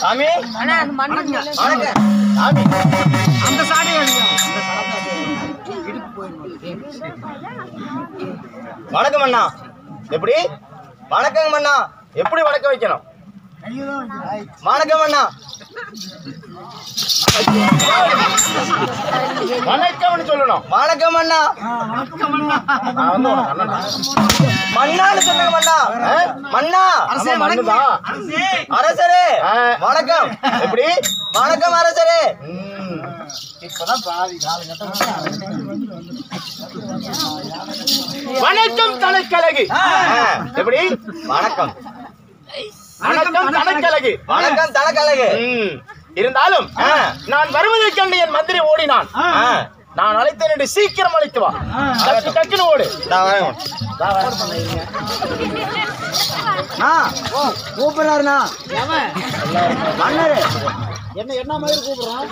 சாமி? வணக்கம் சாமி. அந்த சாடியை வணக்கம் அண்ணா. எப்படி? வணக்கம் அண்ணா. எப்படி வணக்கம் வைக்கணும்? வணக்கம் அண்ணா. வணக்கம்னு சொல்லணும். வணக்கம் அண்ணா. சொல்லுங்க மன்னா ஆ? மன்னா. ஆமா, மண்ணுதான். அரசரே. வணக்கம். எப்படி? வணக்கம் அரசரே. வணக்கம் தனக்கழகு எப்படி? வணக்கம். வணக்கம் தனக்கழகு வணக்கம் தனக்கழகு இருந்தாலும் நான் வருவதைக் கண்டு என் மந்திரி ஓடினான். நான் அழைத்தேன் என்று சீக்கிரம் அழைத்து வா. டக்கு டக்குன்னு ஓடு. கூப்பிடுறாருண்ணா. மன்னரு என்ன என்ன மாதிரி கூப்பிடுறான்?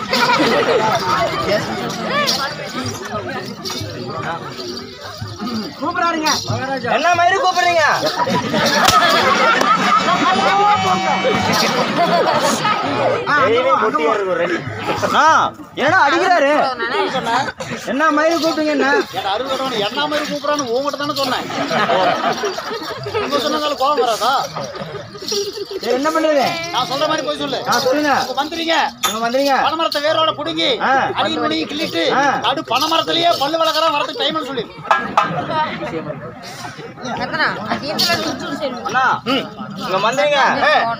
கூப்பிடுறாருங்க என்ன மாதிரி கூப்பிடுறீங்க? என்னடா அடிக்கிறாரு? என்ன மயிறு கூப்பிட்டீங்க என்ன? என்ன மாதிரி கூப்பிடுறான்னு உங்ககிட்ட தானே சொன்னேன். உங்க சொன்னதால கோபம் வராதா? சரி, என்ன பண்றது? நான் சொல்ற மாதிரி போய் சொல்லு. ஆ சொல்லுங்க. உங்க மந்திரிங்க நீங்க வந்துறீங்க பனைமரத்தை வேரோட புடுங்கி. அடி மணி கிள்ளிட்டு. நடு பனைமரத்திலேயே பல்லு வளர்க்குறான் வரதுக்கு டைம்னு சொல்லி. இங்க வந்துருங்க.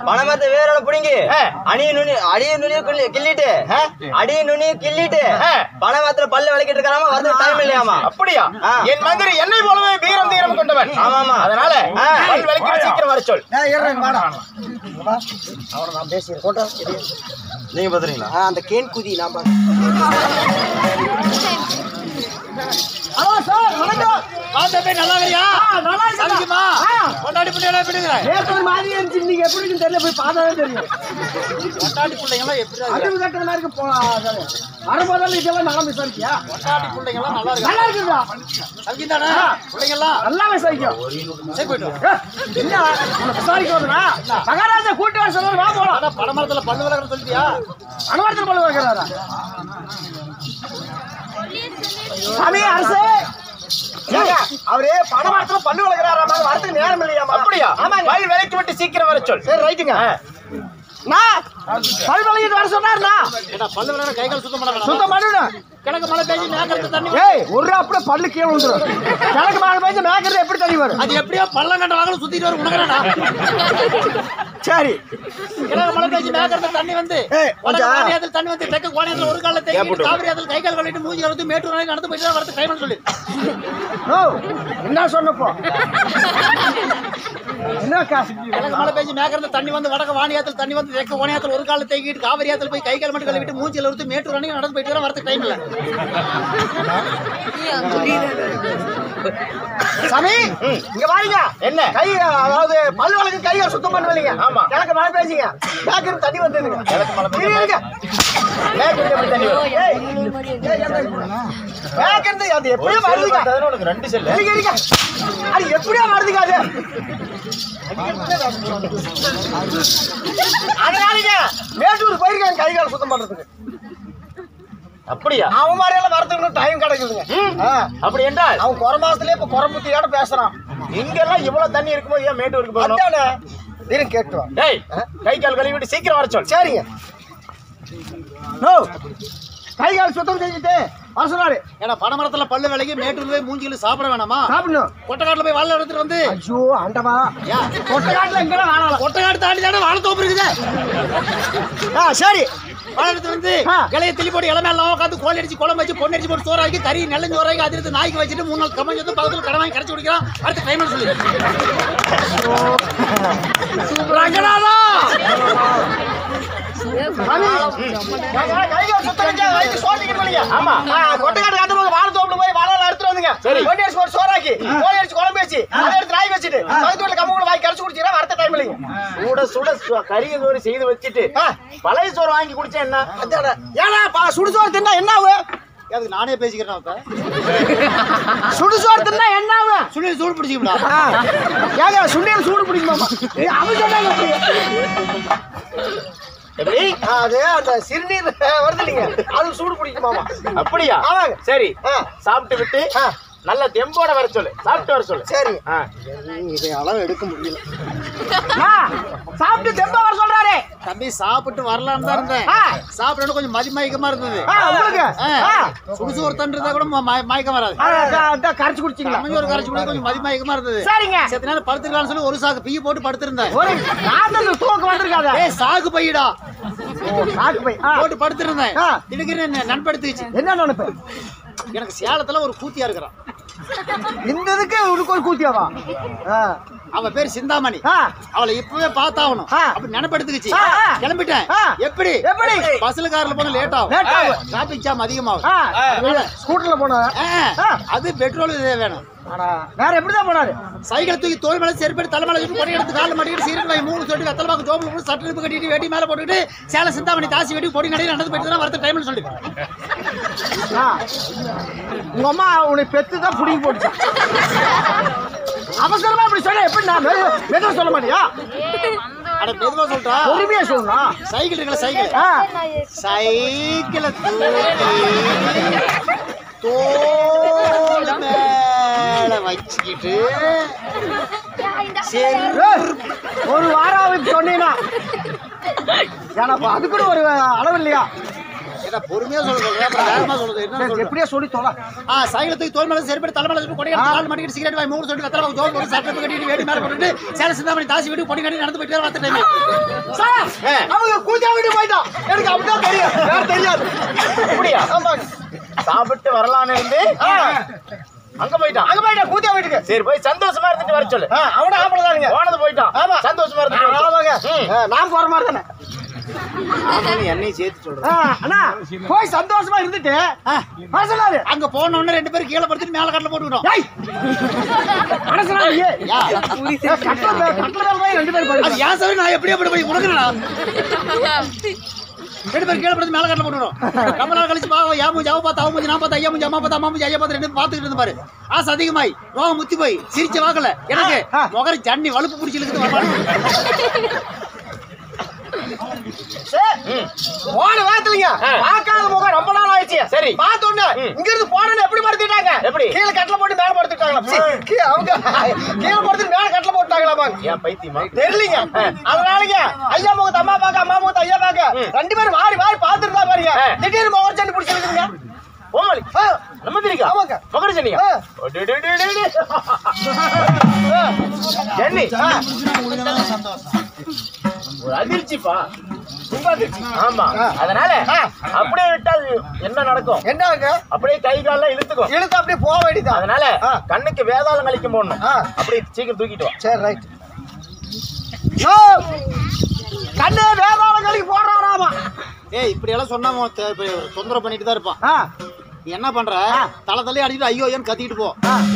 பணமரத்தை வேரோட புடிங்கி அணிய நுனி அடிய நுனிய கிள்ளி- கிள்ளிட்டு அடிய நுனிய கிள்ளிட்டு பணமரத்துல பல்லு விளக்கிட்டு இருக்காம வரது டைம் இல்லையாமா? அப்படியா. என் மந்திரி என்னை போலவே வீரம் தீரம் கொண்டவன். ஆமாமா. அதனால வர சொல் நீங்க பாத்துறீங்களா அந்த கேன் குதி நான் பார்த்த நல்லா இருக்கியா? சரிக்குமா கொண்டாடி பிள்ளைகளா ஒரு மாதிரி இருந்துச்சு. இன்னைக்கு எப்படி இருக்குன்னு தெரியல போய் பார்த்தாதான் தெரியும். கொண்டாடி எப்படி? அறிவு மாதிரி இருக்கு வரும்போதெல்லாம் இதெல்லாம் நல்லா கொண்டாடி பிள்ளைங்களாம் நல்லா இருக்கா? நல்லா இருக்குதா சரிதானே பிள்ளைங்களாம் நல்லா விசாரிக்கும் சரி போயிட்டு வா. ஏ, என்ன? உன்னை விசாரிக்க வருதுனா மகாராஜா கூட்டு வர சொல்லுங்க வா போலாம். அதான் பல்லு வளர்க்குறேன்னு சொல்லிட்டியா? சாமி அரசு. அவரே பணமரத்துல பல்லு வளர்க்கிறாராமா வரதுக்கு நேரம் இல்லையாமா அப்படியா? பல் விளக்கி விட்டு சீக்கிரம் வர சொல். சரி ரைட்டுங்க. நான் பல் வளைக்கிட்டு வர சொன்னாருண்ணா ஏடா பல்லு விளையாட கை கால் சுத்தம் பண்ண வேணாமா? சுத்தம் பண்ணணும் கிழக்கு மழை பெய்ஞ்சு மேக்கறது தண்ணி வரும். ஏய் ஒரு அப்படியே பல்லு கீழே கிழக்கு மழை பெய்ஞ்சு எப்படி தண்ணி வரும்? அது எப்படியோ பள்ளம் கண்ட வாங்கல சுத்திட்டு வரும். உனக்குறா சரி. கிழக்கு மழை பெய்ஞ்சு மேக்கறது தண்ணி வந்து தண்ணி வந்து தெற்கு கோணியத்துல ஒரு கால காவிரி ஆத்துல கை கால் கழிட்டு மூஞ்சி கழுத்து மேட்டூர் வரைக்கும் நடந்து போயிட்டு வரது டைம்னு சொல்லி. ஓ என்ன சொன்னப்போ? என்னக்கா கிழக்கு மழை பெய்ஞ்சு மேக்கறது தண்ணி வந்து வடக்கு வாணியாத்துல தண்ணி வந்து தெற்கு கோணியத்துல ஒரு கால தேக்கிட்டு காவிரி ஆத்துல போய் கை கால் மட்டும் கழுவிட்டு மூஞ்சில இருந்து மேட்டூர் வரைக்கும் நடந்து போயிட்டு தான் டைம் இல்லை. சாமி இங்க வாருங்க. என்ன? கை அதாவது பல் வழக்கு கையை சுத்தம் பண்ணுவீங்க. ஆமா. கிழக்கு மழை பேசிங்க. பேக்கரி தண்ணி வந்துதுங்க கிழக்கு மழை பேக்கரி அது பார்த்ததுல உனக்கு ரெண்டு செல்லு. அது எப்படியோ அது. அதனாலங்க மேட்டூர் போயிருக்கேன் கை கால் சுத்தம் பண்றதுக்கு. அப்படியா? அவன் மாதிரி எல்லாம் வரதுக்கு டைம் கிடைக்குதுங்க. அப்படி என்றால் அவன் குறை மாசத்துலயே இப்ப குறை புத்தியோட பேசுறான். இங்கெல்லாம் இவ்வளவு தண்ணி இருக்கும்போது ஏன் மேட்டூருக்கு போகணும்? அதானே? இரு கேட்டுவான் டேய் கை கால் கழுவி விட்டு சீக்கிரம் வர சொல் சரிங்க. நோ கை கால் சுத்தம் செஞ்சுட்டு வர சொன்னாரு. ஏன்னா பனைமரத்துல பல்லு விலகி மேட்டூர்ல போய் மூஞ்சில சாப்பிட வேணாமா? சாப்பிடணும். கொட்டக்காட்டுல போய் வாழை எடுத்துட்டு வந்து. ஐயோ ஆண்டவா. ஏன் கொட்டை காட்டுல எங்கடா வாழலாம் தாண்டி தானே வாழை தோப்பு இருக்குது. ஆ சரி. வாழை எடுத்து வந்து. இலைய திளி போட்டு இளமே எல்லாம் உட்காந்து கோழி அடிச்சு குழம்பு வச்சு பொண்ணு அடிச்சு போட்டு சோறாக்கி கறி நல்ல சோறாக்கி அது எடுத்து நாய்க்கு வச்சுட்டு மூணு நாள் கம்மி வந்து பக்கத்துல கடை வாங்கி கரைச்சு குடிக்கிறான். அடுத்த டைம் சொல்லி. ரங்கநாதா! ஆமா கொட்டைக்காடு காட்டு போது வாழை தோப்புல போய் வாழை எடுத்துட்டு வந்துங்க சரி. கொட்டி அடிச்சு போட்டு சோறாக்கி கோழி அடிச்சு குழம்பு வச்சு அதை எடுத்து நாய் வச்சுட்டு பக்கத்து வீட்டுல கம்ம கூட வாங்கி கரைச்சு குடிச்சீங்கன்னா வரத்த டைம் இல்லைங்க சுட சுட சு- கறிய சோறு செய்து வச்சுட்டு ஆ. பழைய சோறு வாங்கி குடிச்சா என்ன. ஏன்னா பா- சுடுசோறு தின்னா என்ன ஆகும் அதுக்கு நானே பேசிக்கிறேன் அப்ப சுடுசோறு தின்னா என்ன ஆகும் சுனில் சூடு பிடிச்சிக்கா ஆ. ஏங்க சுண்டியல் சூடு பிடிக்குமாமா ஏய், அவன் சொன்னாங்க. எப்படி அது அந்த சிறுநீர் வருது இல்லைங்க அது சூடு பிடிக்குமாமா அப்படியா ஆமாங்க. சரி. சாப்பிட்டு விட்டு. நல்ல தெம்போட வர சொல்லு சாப்பிட்டு வர சொல்லு. சரி. இதை அளவு எடுக்க முடியல. சாப்பிட்டு தெம்பா வர சொல்றாரு. தம்பி சாப்பிட்டு வரலான்னு தான் இருந்தேன். ஆ. சாப்பிட்டு கொஞ்சம் மதிமயக்கமா இருந்தது. ஆ, உங்களுக்கு? ஆ. சுடுசோறு தண்டு இருந்தா கூட மயக்கம் வராது. கரைச்சு குடிச்சிங்களா? அமைஞ்சோறு கரைச்சி கூட கொஞ்சம் மதிமயக்கமா இருந்தது. சரிங்க. செத்த நேரம் படுத்துக்கலாம்னு சொல்லி ஒரு சாக்கு பீ போட்டு படுத்திருந்தேன். ஒரு தூக்கம் வந்திருக்காத? ஏய் சாகு பையடா. சாக்கு போய் ஆ. போட்டு படுத்திருந்தேன். என்ன நண்படுத்துச்சு என்ன நினைப்பு எனக்கு சேலத்துல ஒரு கூத்தியா இருக்கிறான். இந்த இதுக்கு உனக்கு ஒரு கூத்தியாவா ஆ. அவன் பேர் சிந்தாமணி. அவளை இப்பவே பார்த்தாகணும் ஆ. அப்படி நினைப்படுத்துக்குச்சு. கிளம்பிட்டேன். எப்படி எப்படி? பஸ்ல கார்ல போன லேட் ஆகும். டிராபிக் ஜாம் அதிகமாகும். ஸ்கூட்டர்ல போனா. அது பெட்ரோல் இதே வேணும் வேற எப்படிதான் போனாரு? சைக்கிள் தூக்கி தோல் மேல செருப்படி தலை மேல எடுத்து காலில் மாட்டிக்கிட்டு வாங்கி மூணு சொட்டு கத்தல பாக்கு ஜோபில் போட்டு சட்டை இருப்பு கட்டிட்டு வெட்டி மேல போட்டுட்டு சேலை சிந்தாமணி தாசி வெட்டி பொடி நடையில் நடந்து போயிட்டு தான் வரது டைம்ல சொல்லி. உங்க அம்மா உன்னை பெத்து தான் புடிங்கி போட்டுச்சா. அவசரமா இப்படி சொல்ல எப்படி நான் மெது- மெதுவா சொல்ல மாட்டியா? அட சொல்றா. பொறுமையா சொல்லணும் சைக்கிள் இருக்கல சைக்கிள். சைக்கிளை தூக்கி தோல் மேல வச்சுக்கிட்டு. சரி ஒரு வாரம் சொன்னீங்கன்னா ஏன்னாப்பா அது கூட ஒரு அளவு இல்லையா? என்ன பொறுமையா அப்புறம் வேகமா என்ன எப்படியா சொல்லி தொலை. ஆ சைக்கிள் தூக்கி தோல் மேல செருப்படி தலை மேல கால் மாட்டிக்கிட்டு சிகரெட் வாங்கி மூணு கத்தல பாக்கு ஜோபில் போட்டு சட்டை கட்டிட்டு வெட்டி மேல போட்டுட்டு சேலை சிந்தாமணி தாசி வெட்டி பொடி நடையில் நடந்து போயிட்டு டைம் சார், அவங்க கூஜா வீட்டு போயிட்டான் எனக்கு அப்படிதான் தெரியும். வேற தெரியாது. அப்படியா? சாப்பிட்டு வரலான்னு இருந்து. அங்க போயிட்டான். அங்க போயிட்டான் கூஜா வீட்டுக்கு. சரி போய் சந்தோஷமா இருந்துட்டு வர சொல்லு. ஆ, அவன ஆம்பளதானுங்க போனது போயிட்டான். ஆமா. சந்தோஷமா இருந்துட்டு சொல்லு. ஆமாங்க நான் போற மாதிரி தானே. என்னையும் சேர்த்து சொல்றேன். அண்ணா போய் சந்தோஷமா இருந்துட்டு வர சொன்னாரு அங்க போன உடனே ரெண்டு பேரும் கீழே படுத்துட்டு மேல கட்டில. யா. ஏய், கட்டில போய் ரெண்டு பேரும். ஏன் சார் நான் எப்படி எப்படி போய் கொடுக்குறேன் ரெண்டு பேரும் கீழே படுத்து மேல கட்டில போட்டுக்கிறோம் ரொம்ப நாள் கழிச்சு பாவம் யா மூஞ்சி அவ பார்த்து அவ மூஞ்சி நான் பார்த்து ஐயா மூஞ்சி அம்மா பார்த்து அம்மா மூஞ்சி ஐயா பார்த்து ரெண்டு பார்த்துக்கிட்டு ஆசை அதிகமாய் ரோகம் முத்தி போய் சிரிச்ச வாக்கல எனக்கு. முகர ஜன்னி வலுப்பு பிடிச்சி. போன வாரத்துலங்க. பார்க்காத முகம் ரொம்ப ஆயிடுச்சு சரி. பார்த்த உடனே இங்க இருந்து போனோன்னு எப்படி படுத்துட்டாங்க எப்படி? கீழே கட்டில போட்டு மேல படுத்துட்டாங்களா அவங்க கீழே படுத்து மேல கட்டில போட்டாங்களாமா ஏன் பைத்தியமா? தெரியலீங்க. அதனாலங்க ஐயா முகத்தை அம்மா பாக்க அம்மா முகத்தை ஐயா பாக்க ரெண்டு பேரும் வாரி பார்த்துட்டு தான் பாருங்க. திடீர்னு முகம் சண்டை பிடிச்சிருக்குங்க நம்ம தெரியுங்க ஆமாங்க. மகர. ஒரு அதிர்ச்சிப்பா. ஆமா. ஆ. அதனால. அப்படியே விட்டால் என்ன நடக்கும்? என்னங்க? அப்படியே கை கால்லாம் இழுத்துக்கும். இழுத்து அப்படியே போக வேண்டியதான் அதனால ஆ. கண்ணுக்கு வேதாளம் கழிக்கும் போடணும் ஆ. அப்படியே சீக்கிரம் தூக்கிட்டு வா. சரி ரைட் கண்ணு வேதாளம் கழிக்கு போடுறாராமா ஏய் இப்படி எல்லாம் சொன்னா தொந்தரவு பண்ணிட்டு தான் இருப்பான். என்ன பண்ற? தலை தள்ளி அடிக்கிட்டு ஐயோ ஐயோன்னு கத்திட்டு போ.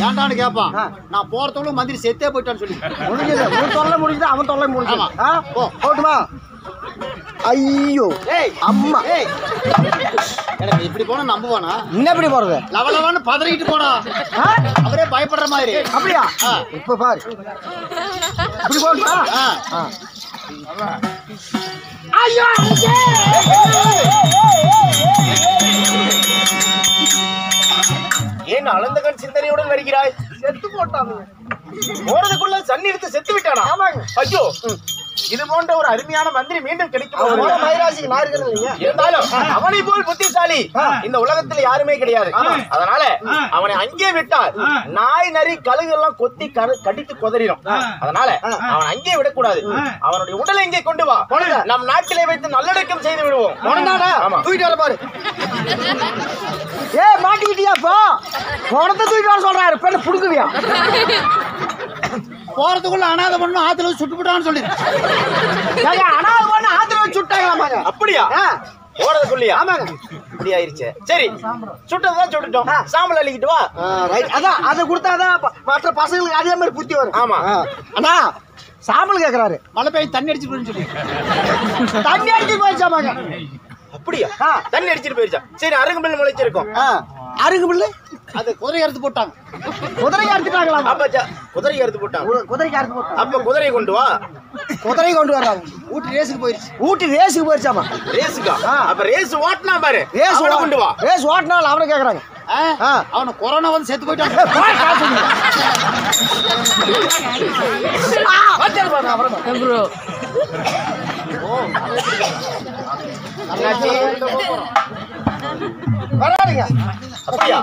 ஏன்டான்னு கேட்பான். நான் போறதோட மந்திரி செத்தே போயிட்டான்னு சொல்லி. முடிஞ்சது. உன் தொல்லை முடிஞ்சது அவன் தொல்லை முடிஞ்சது? போ. போட்டுமா? ஐயோ ஏய் அம்மா. ஏய். எனக்கு இப்படி போனா நம்புவானா? என்ன எப்படி போறது? லவலவான்னு பதறிக்கிட்டு போனா? அவரே பயப்படுற மாதிரி. அப்படியா. இப்ப பாரு. இப்படி. ஆ. ஐயோ ஏன் அளந்த கண் சிந்தனையுடன் வருகிறாய் செத்து போட்டாங்க. போறதுக்குள்ள சன்னி எடுத்து செத்து விட்டானா? ஆமாங்க. ஐயோ. இது போன்ற ஒரு அருமையான மந்திரி மீண்டும் கிடைக்கும். மயிராசிக்கு இல்லைங்க இருந்தாலும் அவனை போல் புத்திசாலி. இந்த உலகத்துல யாருமே கிடையாது. அதனால அவனை அங்கே விட்டால் நாய் நரி கழுகு எல்லாம் கொத்தி கடித்து கொதறிடும். அதனால அவன் அங்கே விடக்கூடாது. அவனுடைய உடலை இங்கே கொண்டு வா. நம் நாட்டிலே வைத்து நல்லடக்கம் செய்து விடுவோம். தூக்கிட்டு வர பாரு. ஏ மாட்டிக்கிட்டியா இப்போ? உடத்த தூக்கிட்டு வர சொல்றாரு. பெண்ணு புடுங்குவியா? போறதுக்குள்ள அனாதை பண்ணு ஆத்துல சுட்டு விட்டான்னு சொல்லி அனாதை பொண்ணு ஆத்துல சுட்டாங்களாமாங்க அப்படியா? ஆ, போறதுக்குள்ளயா? ஆமாங்க. இப்படி ஆயிருச்சு. சரி. சுட்டதுதான் சுட்டுட்டோம். சாம்பல் அள்ளிக்கிட்டு வா. ரைட். அதான் அதை கொடுத்தாதான் மற்ற பசங்களுக்கு அதே மாதிரி புத்தி வரும். ஆமா. அண்ணா சாம்பல் கேக்குறாரு. மழை பெய்யும் தண்ணி அடிச்சு போயின்னு சொல்லி. தண்ணி அடிச்சு போயிச்சாமாங்க அப்படியா? ஆ. தண்ணி அடிச்சிட்டு போயிருச்சா? சரி அருகம்பில் முளைச்சிருக்கும். ஆ, அருகு பிள்ளை அது குதிரை அறுத்து போட்டாங்க. குதிரைக்கு அறுத்துட்டாங்களாம் அப்ப குதிரையை எடுத்து போட்டாங்க. குதிரைக்கு அறுத்து போட்டாங்க? அப்ப குதிரையை கொண்டு வா. குதிரை கொண்டு வர்றாங்க ஊட்டி ரேஸுக்கு போயிருச்சு. ஊட்டி ரேஸுக்கு போயிருச்சாமா ரேஸுக்கா? ஆ. அப்ப ரேஸ் ஓட்டினா பாரு. ரேஸ் அவனை கொண்டு வா. ரேஸ் ஓட்டினாலும் அவனை கேக்குறாங்க. ஆ? ஆ. அவனை கொரோனா வந்து செத்து போயிட்டான். ப்ரோ வராதுங்க. அப்படியா?